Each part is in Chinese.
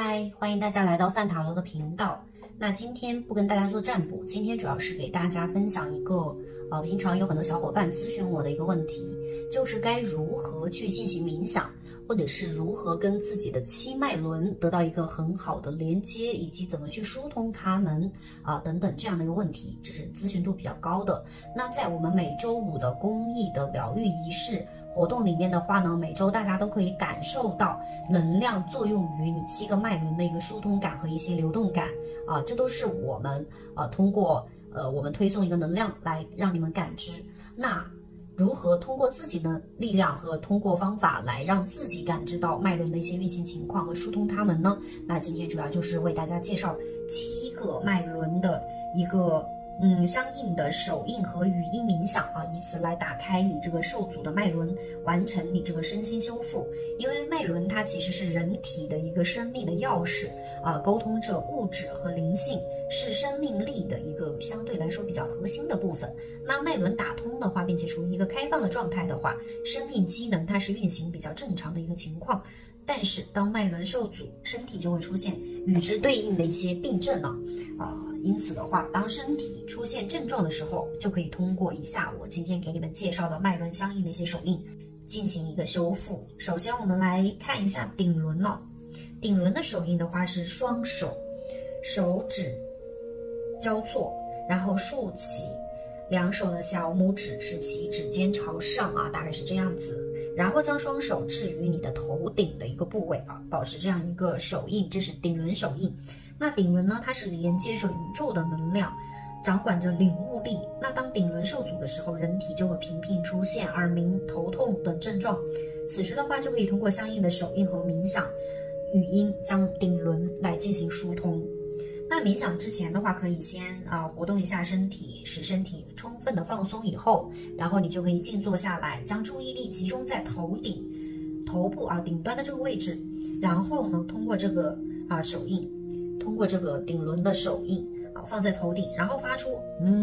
嗨，欢迎大家来到范塔罗的频道。那今天不跟大家做占卜，今天主要是给大家分享一个，呃，平常有很多小伙伴咨询我的一个问题，就是该如何去进行冥想，或者是如何跟自己的七脉轮得到一个很好的连接，以及怎么去疏通它们啊等等这样的一个问题，这是咨询度比较高的。那在我们每周五的公益的疗愈仪式。活动里面的话呢，每周大家都可以感受到能量作用于你七个脉轮的一个疏通感和一些流动感啊，这都是我们呃通过呃我们推送一个能量来让你们感知。那如何通过自己的力量和通过方法来让自己感知到脉轮的一些运行情况和疏通它们呢？那今天主要就是为大家介绍七个脉轮的一个。嗯，相应的手印和语音冥想啊，以此来打开你这个受阻的脉轮，完成你这个身心修复。因为脉轮它其实是人体的一个生命的钥匙啊，沟通着物质和灵性，是生命力的一个相对来说比较核心的部分。那脉轮打通的话，并且处于一个开放的状态的话，生命机能它是运行比较正常的一个情况。但是当脉轮受阻，身体就会出现与之对应的一些病症了啊。因此的话，当身体出现症状的时候，就可以通过以下我今天给你们介绍的脉轮相应的一些手印进行一个修复。首先，我们来看一下顶轮了。顶轮的手印的话是双手，手指交错，然后竖起，两手的小拇指使其指尖朝上啊，大概是这样子。然后将双手置于你的头顶的一个部位啊，保持这样一个手印，这是顶轮手印。那顶轮呢？它是连接着宇宙的能量，掌管着领悟力。那当顶轮受阻的时候，人体就会频频出现耳鸣、头痛等症状。此时的话，就可以通过相应的手印和冥想、语音，将顶轮来进行疏通。那冥想之前的话，可以先啊活动一下身体，使身体充分的放松以后，然后你就可以静坐下来，将注意力集中在头顶、头部啊顶端的这个位置，然后呢，通过这个啊手印。通过这个顶轮的手印啊，放在头顶，然后发出嗯，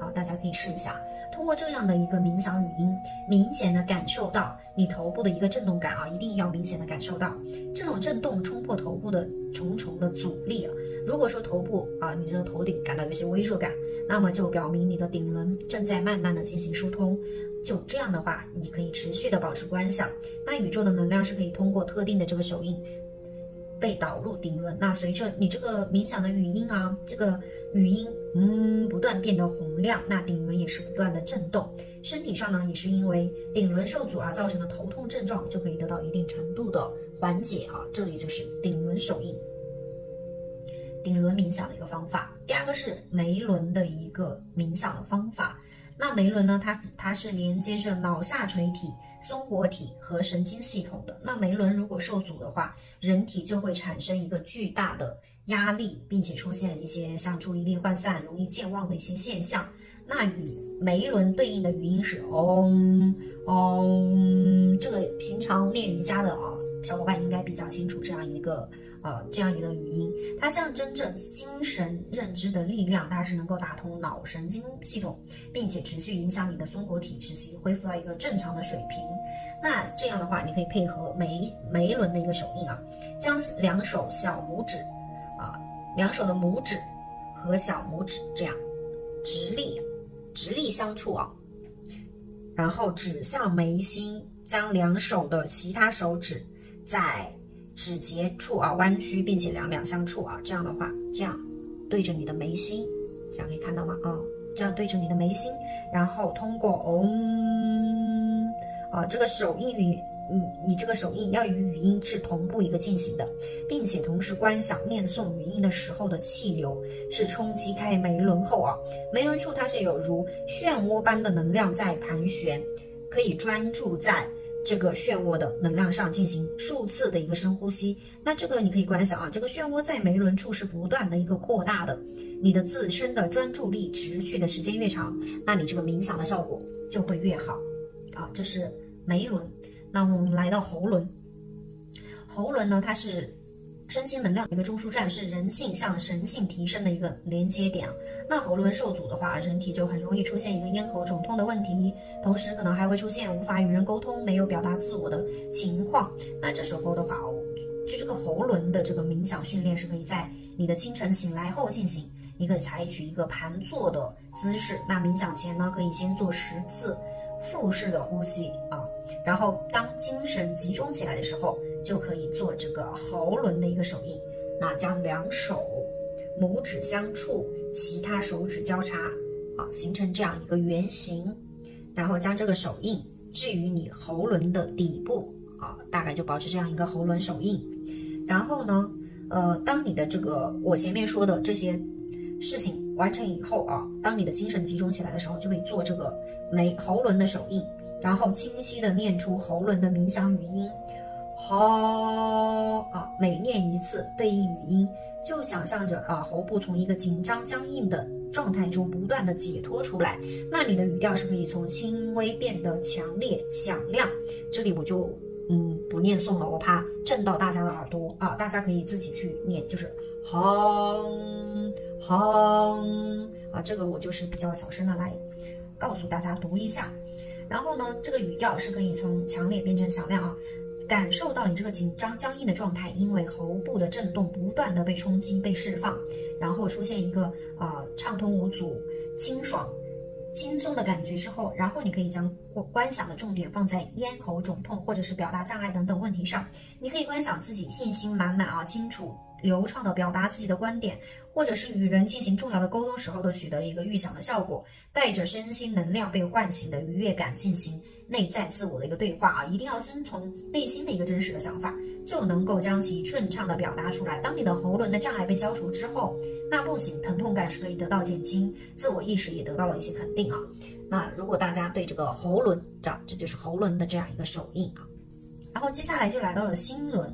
啊，大家可以试一下。通过这样的一个冥想语音，明显的感受到你头部的一个震动感啊，一定要明显的感受到这种震动冲破头部的重重的阻力啊。如果说头部啊，你这个头顶感到有些微热感，那么就表明你的顶轮正在慢慢的进行疏通。就这样的话，你可以持续的保持观想。那宇宙的能量是可以通过特定的这个手印被导入顶轮。那随着你这个冥想的语音啊，这个语音嗯不断变得洪亮，那顶轮也是不断的震动。身体上呢，也是因为顶轮受阻而造成的头痛症状就可以得到一定程度的缓解啊。这里就是顶轮手印、顶轮冥想的一个方法。第二个是眉轮的一个冥想的方法。那眉轮呢？它它是连接着脑下垂体、松果体和神经系统的。那眉轮如果受阻的话，人体就会产生一个巨大的压力，并且出现一些像注意力涣散、容易健忘的一些现象。那与眉轮对应的语音是嗡嗡，这个平常练瑜伽的啊小伙伴应该比较清楚这样一个呃这样一个语音，它象征着精神认知的力量，它是能够打通脑神经系统，并且持续影响你的松果体，使其恢复到一个正常的水平。那这样的话，你可以配合眉眉轮的一个手印啊，将两手小拇指啊，两手的拇指和小拇指这样直立。直立相触啊，然后指向眉心，将两手的其他手指在指节处啊弯曲，并且两两相触啊。这样的话，这样对着你的眉心，这样可以看到吗？啊，这样对着你的眉心，然后通过嗡啊这个手印与。你你这个手印要与语音是同步一个进行的，并且同时观想念诵语音的时候的气流是冲击开眉轮后啊，眉轮处它是有如漩涡般的能量在盘旋，可以专注在这个漩涡的能量上进行数次的一个深呼吸。那这个你可以观想啊，这个漩涡在眉轮处是不断的一个扩大的，你的自身的专注力持续的时间越长，那你这个冥想的效果就会越好啊。这是眉轮。那我们来到喉轮，喉轮呢，它是身心能量一个中枢站，是人性向神性提升的一个连接点。那喉咙受阻的话，人体就很容易出现一个咽喉肿痛的问题，同时可能还会出现无法与人沟通、没有表达自我的情况。那这时候的话，就这个喉轮的这个冥想训练是可以在你的清晨醒来后进行。你可以采取一个盘坐的姿势。那冥想前呢，可以先做十次腹式的呼吸啊，然后当精神集中起来的时候。就可以做这个喉轮的一个手印，那将两手拇指相触，其他手指交叉，啊，形成这样一个圆形，然后将这个手印置于你喉轮的底部，啊，大概就保持这样一个喉轮手印。然后呢，呃，当你的这个我前面说的这些事情完成以后啊，当你的精神集中起来的时候，就可以做这个眉喉轮的手印，然后清晰的念出喉轮的冥想语音。好啊，每念一次对应语音，就想象着啊，喉部从一个紧张僵硬的状态中不断的解脱出来。那你的语调是可以从轻微变得强烈响亮。这里我就嗯不念诵了，我怕震到大家的耳朵啊。大家可以自己去念，就是哼哼啊，这个我就是比较小声的来告诉大家读一下。然后呢，这个语调是可以从强烈变成响亮啊。感受到你这个紧张僵硬的状态，因为喉部的震动不断的被冲击、被释放，然后出现一个啊畅通无阻、清爽、轻松的感觉之后，然后你可以将观想的重点放在咽喉肿痛或者是表达障碍等等问题上。你可以观想自己信心满满啊，清楚流畅的表达自己的观点，或者是与人进行重要的沟通时候都取得一个预想的效果，带着身心能量被唤醒的愉悦感进行。内在自我的一个对话啊，一定要遵从内心的一个真实的想法，就能够将其顺畅的表达出来。当你的喉轮的障碍被消除之后，那不仅疼痛感是可以得到减轻，自我意识也得到了一些肯定啊。那如果大家对这个喉轮，这这就是喉轮的这样一个手印啊。然后接下来就来到了心轮，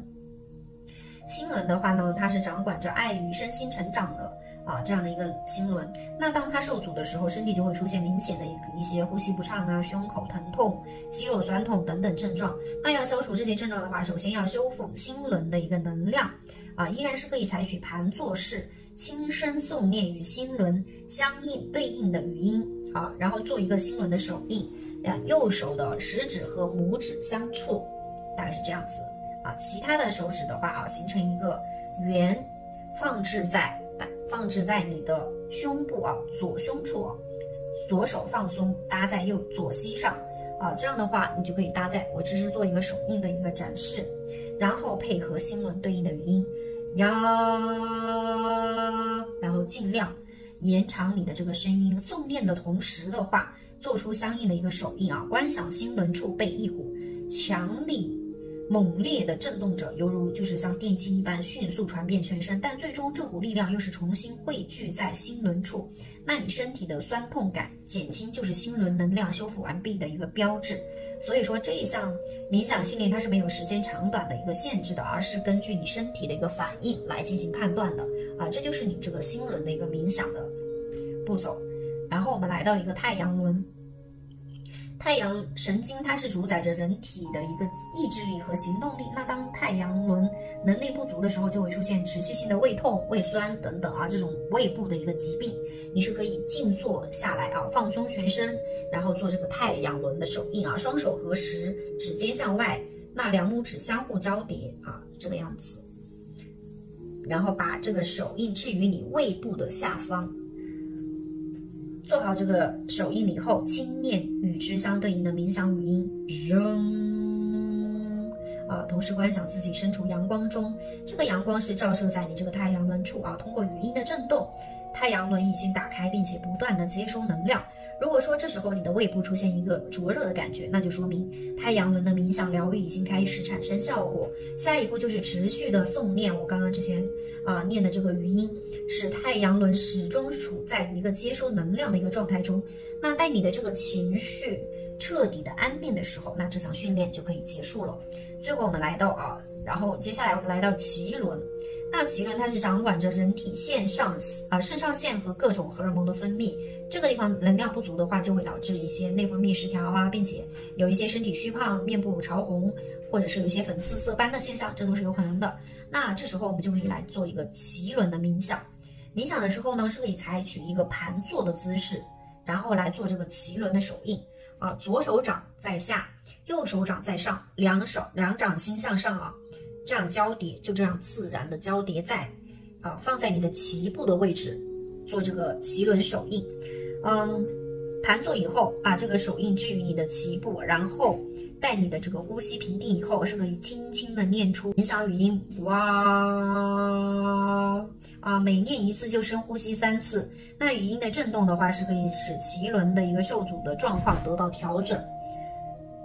心轮的话呢，它是掌管着爱与身心成长的。啊，这样的一个心轮，那当它受阻的时候，身体就会出现明显的一一些呼吸不畅啊、胸口疼痛、肌肉酸痛等等症状。那要消除这些症状的话，首先要修复心轮的一个能量啊，依然是可以采取盘坐式，轻声诵念与心轮相应对应的语音啊，然后做一个心轮的手印，啊，右手的食指和拇指相触，大概是这样子啊，其他的手指的话啊，形成一个圆，放置在。放置在你的胸部啊，左胸处啊，左手放松搭在右左膝上啊，这样的话你就可以搭在，我只是做一个手印的一个展示，然后配合心轮对应的语音呀，然后尽量延长你的这个声音，诵念的同时的话，做出相应的一个手印啊，观想心轮处被一股强力。猛烈的震动着，犹如就是像电击一般迅速传遍全身，但最终这股力量又是重新汇聚在心轮处。那你身体的酸痛感减轻，就是心轮能量修复完毕的一个标志。所以说这一项冥想训练它是没有时间长短的一个限制的，而是根据你身体的一个反应来进行判断的啊，这就是你这个心轮的一个冥想的步骤。然后我们来到一个太阳轮。太阳神经它是主宰着人体的一个意志力和行动力。那当太阳轮能力不足的时候，就会出现持续性的胃痛、胃酸等等啊，这种胃部的一个疾病。你是可以静坐下来啊，放松全身，然后做这个太阳轮的手印啊，双手合十，指尖向外，那两拇指相互交叠啊，这个样子。然后把这个手印置于你胃部的下方。做好这个手印以后，轻念与之相对应的冥想语音，嗡啊，同时观想自己身处阳光中，这个阳光是照射在你这个太阳轮处啊，通过语音的震动，太阳轮已经打开，并且不断的接收能量。如果说这时候你的胃部出现一个灼热的感觉，那就说明太阳轮的冥想疗愈已经开始产生效果。下一步就是持续的诵念我刚刚之前啊念的这个余音，使太阳轮始终处在一个接收能量的一个状态中。那待你的这个情绪彻底的安定的时候，那这项训练就可以结束了。最后我们来到啊，然后接下来我们来到脐轮。那脐轮它是掌管着人体腺上啊肾上腺和各种荷尔蒙的分泌，这个地方能量不足的话，就会导致一些内分泌失调啊，并且有一些身体虚胖、面部潮红，或者是有一些粉刺色斑的现象，这都是有可能的。那这时候我们就可以来做一个脐轮的冥想。冥想的时候呢，是可以采取一个盘坐的姿势，然后来做这个脐轮的手印啊，左手掌在下，右手掌在上，两手两掌心向上啊。这样交叠，就这样自然的交叠在，啊，放在你的脐部的位置，做这个脐轮手印。嗯，盘坐以后，把这个手印置于你的脐部，然后待你的这个呼吸平定以后，是可以轻轻的念出冥想语音，哇，啊，每念一次就深呼吸三次。那语音的震动的话，是可以使脐轮的一个受阻的状况得到调整。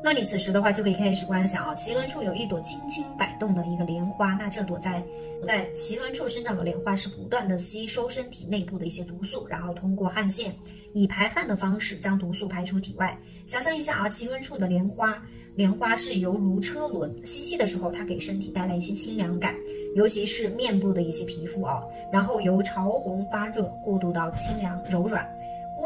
那你此时的话就可以开始观想啊，脐轮处有一朵轻轻摆动的一个莲花，那这朵在在脐轮处生长的莲花是不断的吸收身体内部的一些毒素，然后通过汗腺以排汗的方式将毒素排出体外。想象一下啊，脐轮处的莲花，莲花是犹如车轮，吸气的时候它给身体带来一些清凉感，尤其是面部的一些皮肤啊，然后由潮红发热过渡到清凉柔软。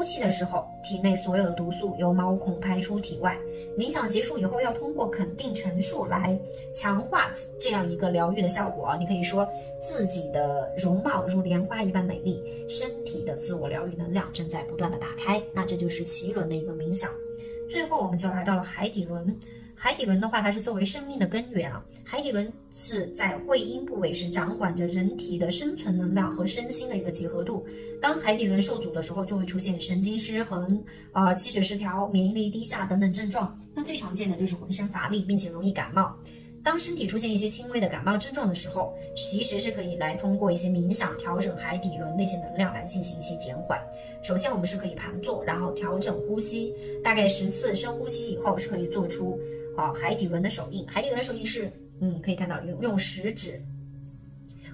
呼气的时候，体内所有的毒素由毛孔排出体外。冥想结束以后，要通过肯定陈述来强化这样一个疗愈的效果！你可以说自己的容貌如莲花一般美丽，身体的自我疗愈能量正在不断的打开。那这就是脐轮的一个冥想。最后，我们就来到了海底轮。海底轮的话，它是作为生命的根源啊。海底轮是在会阴部位，是掌管着人体的生存能量和身心的一个结合度。当海底轮受阻的时候，就会出现神经失衡、啊气血失调、免疫力低下等等症状。那最常见的就是浑身乏力，并且容易感冒。当身体出现一些轻微的感冒症状的时候，其实是可以来通过一些冥想调整海底轮那些能量来进行一些减缓。首先，我们是可以盘坐，然后调整呼吸，大概十次深呼吸以后是可以做出。啊，海底轮的手印，海底轮手印是，嗯，可以看到用用食指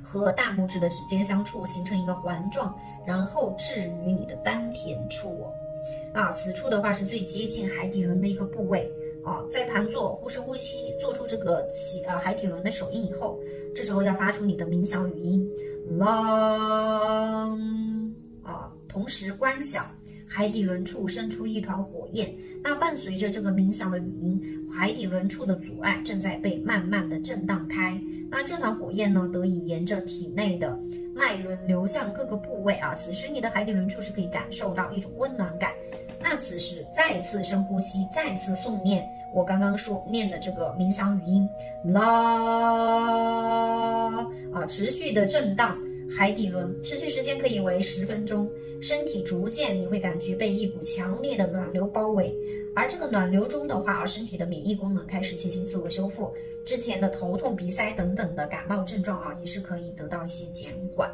和大拇指的指尖相触，形成一个环状，然后置于你的丹田处，啊，此处的话是最接近海底轮的一个部位，啊，在盘坐呼深呼吸，做出这个起啊海底轮的手印以后，这时候要发出你的冥想语音，long，啊，同时观想。海底轮处生出一团火焰，那伴随着这个冥想的语音，海底轮处的阻碍正在被慢慢的震荡开。那这团火焰呢，得以沿着体内的脉轮流向各个部位啊。此时你的海底轮处是可以感受到一种温暖感。那此时再次深呼吸，再次诵念我刚刚说念的这个冥想语音，啦啊，持续的震荡。海底轮持续时间可以为十分钟，身体逐渐你会感觉被一股强烈的暖流包围，而这个暖流中的话，身体的免疫功能开始进行自我修复，之前的头痛、鼻塞等等的感冒症状啊，也是可以得到一些减缓。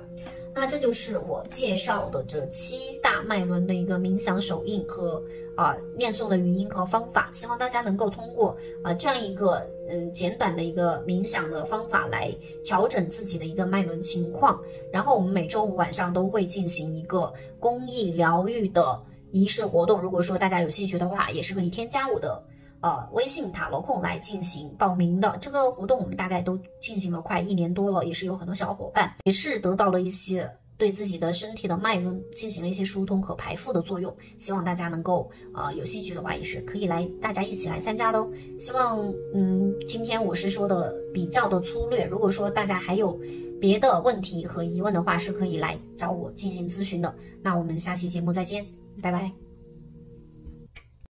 那这就是我介绍的这七大脉轮的一个冥想手印和啊念诵的语音和方法，希望大家能够通过啊这样一个嗯简短的一个冥想的方法来调整自己的一个脉轮情况。然后我们每周五晚上都会进行一个公益疗愈的仪式活动，如果说大家有兴趣的话，也是可以添加我的。呃，微信塔罗控来进行报名的这个活动，我们大概都进行了快一年多了，也是有很多小伙伴也是得到了一些对自己的身体的脉轮进行了一些疏通和排腹的作用。希望大家能够呃有兴趣的话，也是可以来大家一起来参加的哦。希望嗯，今天我是说的比较的粗略，如果说大家还有别的问题和疑问的话，是可以来找我进行咨询的。那我们下期节目再见，拜拜。